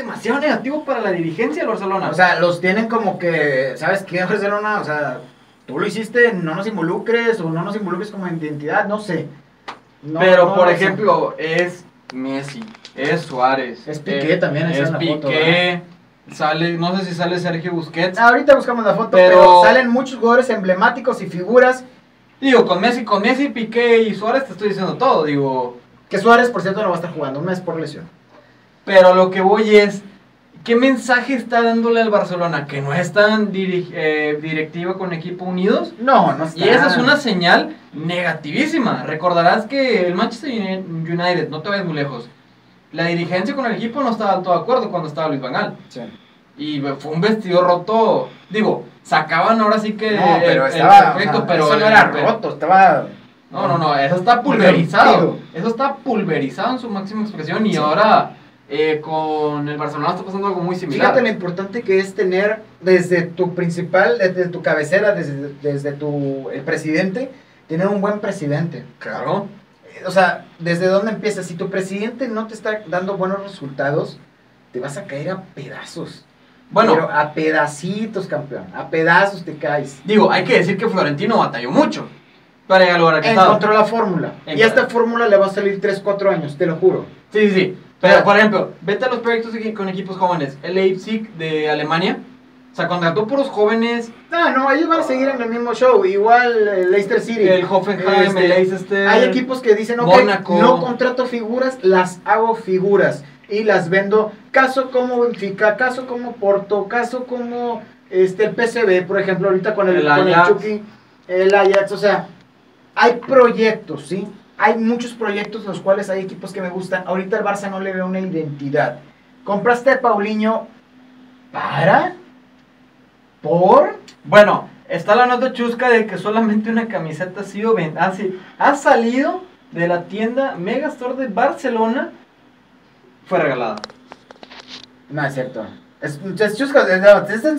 demasiado negativo para la dirigencia del Barcelona. O sea, los tienen como que, ¿sabes qué, Barcelona? O sea, tú lo hiciste, no nos involucres o no nos involucres como identidad, no sé. No, Pero, no por sé. ejemplo, es Messi, es Suárez. Es Piqué también, Es en la foto, Piqué, sale, no sé si sale Sergio Busquets. Ahorita buscamos la foto, Pero- pero, salen muchos jugadores emblemáticos y figuras. Digo, con Messi, con Messi, Piqué y Suárez te estoy diciendo todo, digo. Que Suárez, por cierto, no va a estar jugando, un mes por lesión. Pero lo que voy es, ¿qué mensaje está dándole al Barcelona? Que no es tan diri- eh, directiva con equipo unidos. No, no está. Y esa es una señal negativísima. Recordarás que el Manchester Uni- United, no te vayas muy lejos, la dirigencia con el equipo no estaba del todo de acuerdo cuando estaba Luis Van Gaal. Sí. Y fue un vestido roto. Digo, sacaban ahora sí que No, pero el, el estaba. perfecto, o sea, pero eso no era pero- roto, estaba. No, no, no, eso está pulverizado. Eso está pulverizado en su máxima expresión y Sí. ahora eh, con el Barcelona está pasando algo muy similar. Fíjate lo importante que es tener desde tu principal, desde tu cabecera, desde, desde tu el presidente, tener un buen presidente. Claro. Eh, O sea, ¿desde dónde empiezas? Si tu presidente no te está dando buenos resultados, te vas a caer a pedazos. Bueno, Pero a pedacitos, campeón. A pedazos te caes. digo, hay que decir que Florentino batalló mucho para llegar al lugar al que estaba. Encontró la fórmula. Y a esta fórmula le va a salir 3, 4 años, te lo juro. Sí, sí, sí. Pero, por ejemplo, vete a los proyectos con equipos jóvenes. El Leipzig de Alemania, o sea, contrató puros jóvenes. No, no, ellos van a seguir en el mismo show. Igual eh, Leicester City. El Hoffenheim, Este, el Leicester. Hay equipos que dicen, ok, Mónaco. no contrato figuras, las hago figuras y las vendo. Caso como Benfica, caso como Porto, caso como este el PSV, por ejemplo, ahorita con el, El con el. Chucky, el Ajax, o sea, hay proyectos, ¿sí? Hay muchos proyectos los cuales hay equipos que me gustan. Ahorita el Barça no le ve una identidad. Compraste a Paulinho para por Bueno, está la nota chusca de que solamente una camiseta ha sido ven- ha, salido de la tienda Megastore de Barcelona. Fue regalada. No, es cierto. Es, es- es en serio.